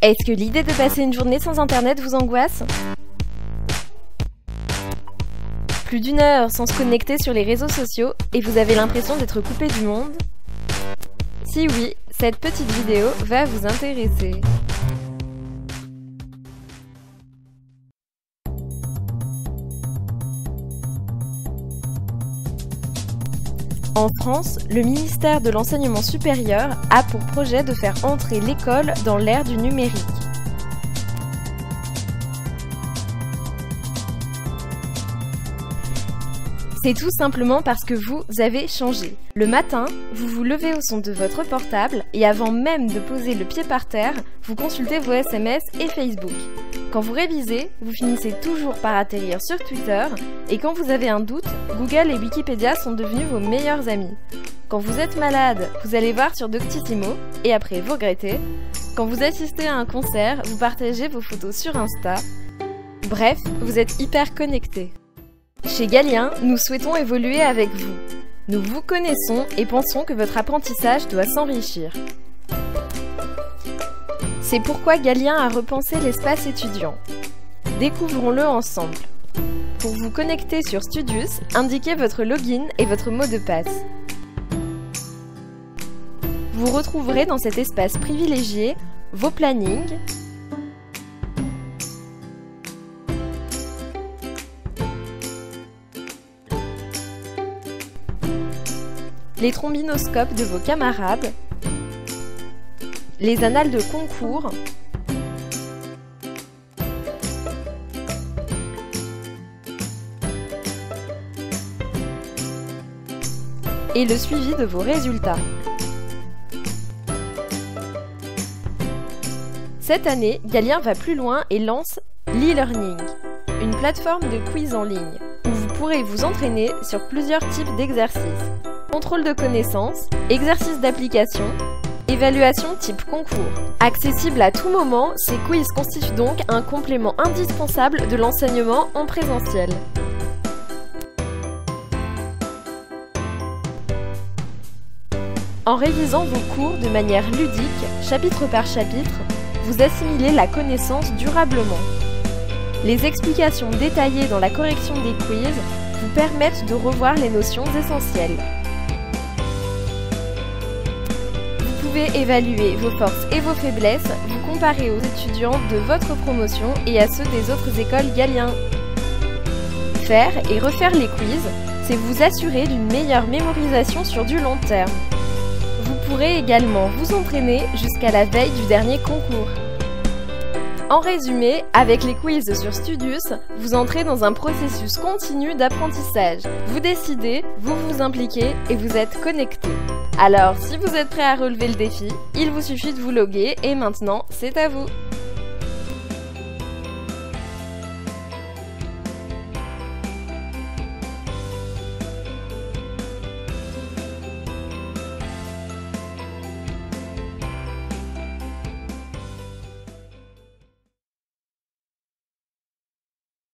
Est-ce que l'idée de passer une journée sans internet vous angoisse Plus d'une heure sans se connecter sur les réseaux sociaux et vous avez l'impression d'être coupé du monde? Si oui, cette petite vidéo va vous intéresser. En France, le ministère de l'Enseignement supérieur a pour projet de faire entrer l'école dans l'ère du numérique. C'est tout simplement parce que vous avez changé. Le matin, vous vous levez au son de votre portable et avant même de poser le pied par terre, vous consultez vos SMS et Facebook. Quand vous révisez, vous finissez toujours par atterrir sur Twitter et quand vous avez un doute, Google et Wikipédia sont devenus vos meilleurs amis. Quand vous êtes malade, vous allez voir sur Doctissimo et après vous regrettez. Quand vous assistez à un concert, vous partagez vos photos sur Insta. Bref, vous êtes hyper connecté. Chez Galien, nous souhaitons évoluer avec vous. Nous vous connaissons et pensons que votre apprentissage doit s'enrichir. C'est pourquoi Galien a repensé l'espace étudiant. Découvrons-le ensemble. Pour vous connecter sur Studius, indiquez votre login et votre mot de passe. Vous retrouverez dans cet espace privilégié vos plannings, les trombinoscopes de vos camarades, les annales de concours, et le suivi de vos résultats. Cette année, Galien va plus loin et lance l'e-learning, une plateforme de quiz en ligne, où vous pourrez vous entraîner sur plusieurs types d'exercices contrôle de connaissances, exercice d'application, évaluation type concours. Accessible à tout moment, ces quiz constituent donc un complément indispensable de l'enseignement en présentiel. En révisant vos cours de manière ludique, chapitre par chapitre, vous assimilez la connaissance durablement. Les explications détaillées dans la correction des quiz vous permettent de revoir les notions essentielles. pouvez évaluer vos forces et vos faiblesses, vous comparer aux étudiants de votre promotion et à ceux des autres écoles Galien. Faire et refaire les quiz, c'est vous assurer d'une meilleure mémorisation sur du long terme. Vous pourrez également vous entraîner jusqu'à la veille du dernier concours. En résumé, avec les quiz sur Studius, vous entrez dans un processus continu d'apprentissage. Vous décidez, vous vous impliquez et vous êtes connecté. Alors, si vous êtes prêt à relever le défi, il vous suffit de vous loguer et maintenant, c'est à vous